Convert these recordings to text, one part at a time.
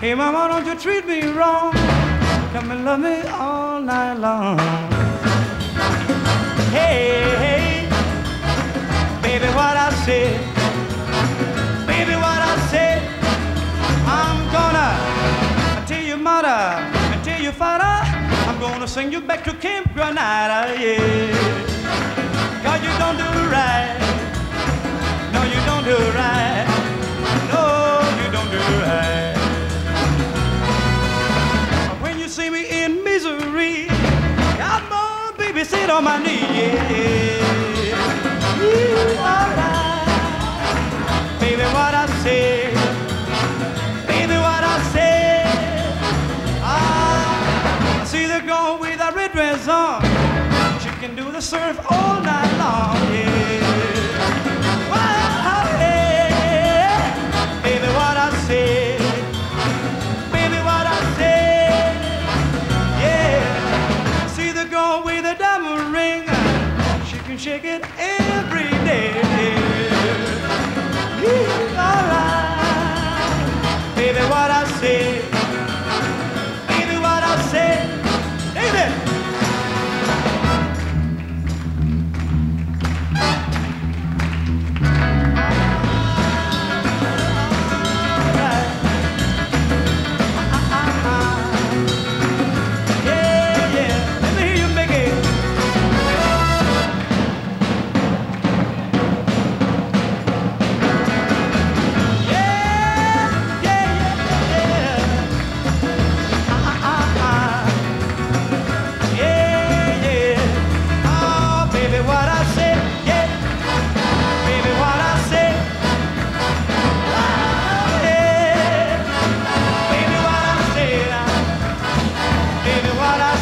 Hey, mama, don't you treat me wrong. Come and love me all night long. Hey, hey, baby, what I said. Baby, what I said. I'm gonna tell your mother and tell your father. I'm gonna send you back to Camp Granada, yeah. You don't do right. sit on my knee, yeah. You are right. Baby, what I say. Baby, what I say. I see the girl with a red dress on. She can do the surf all night long, yeah.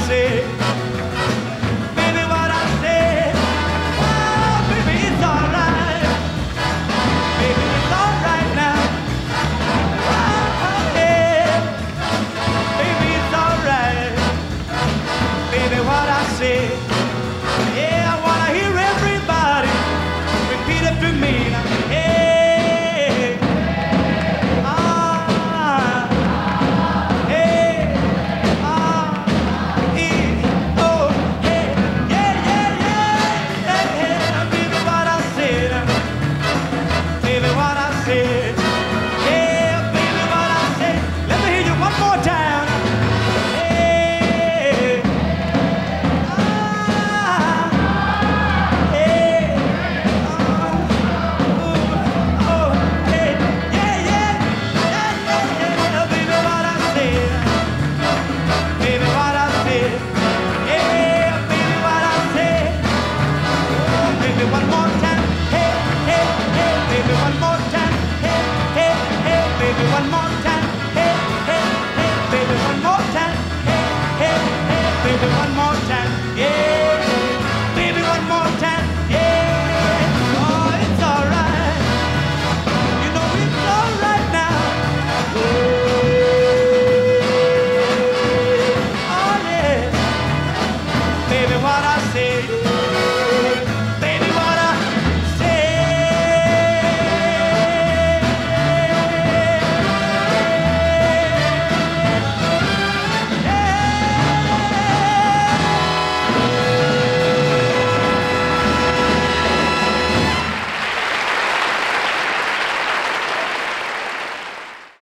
sick